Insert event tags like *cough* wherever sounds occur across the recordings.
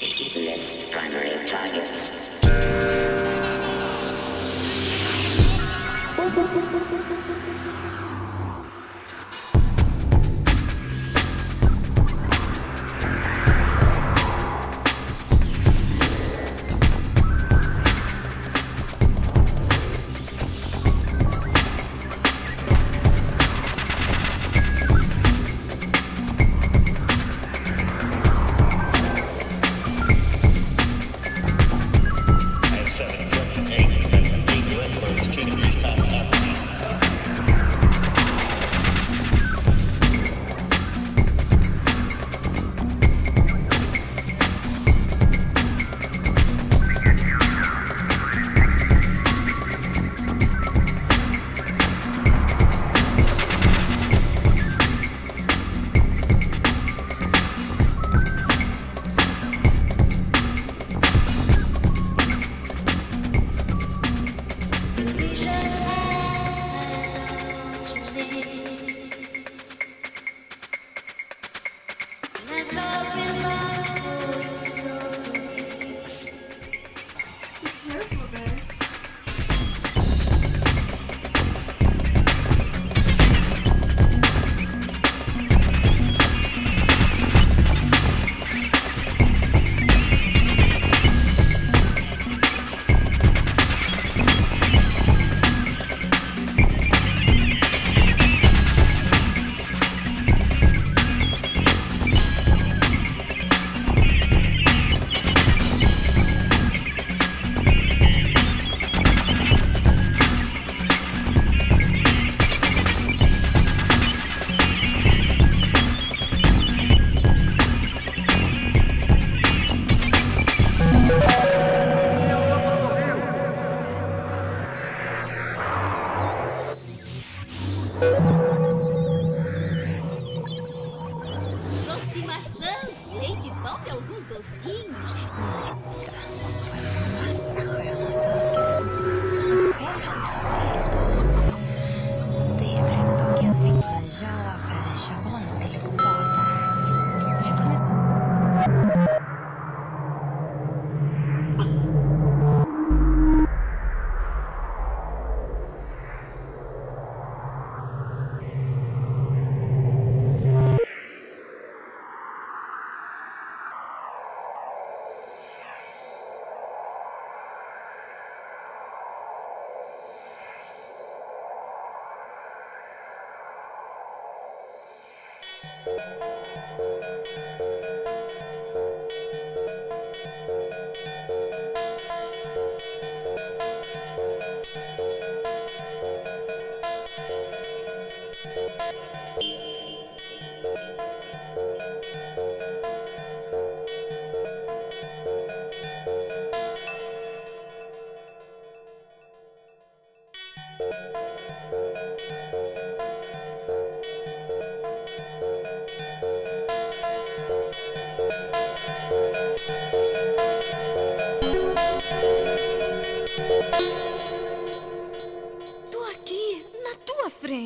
List primary targets. Sabe alguns docinhos?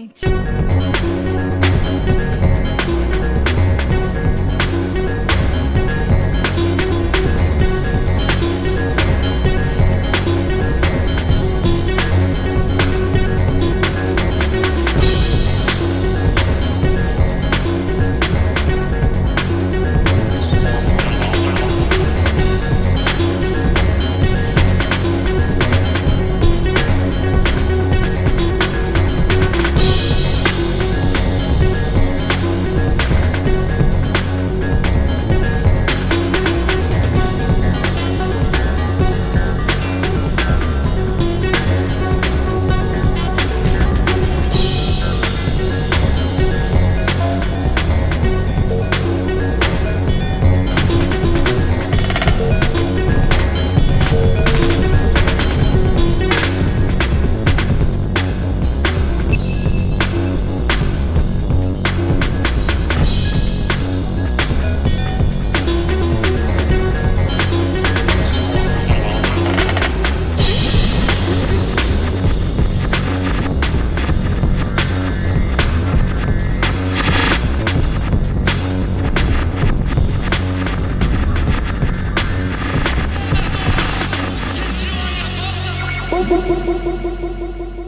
gente. Thank *laughs* you.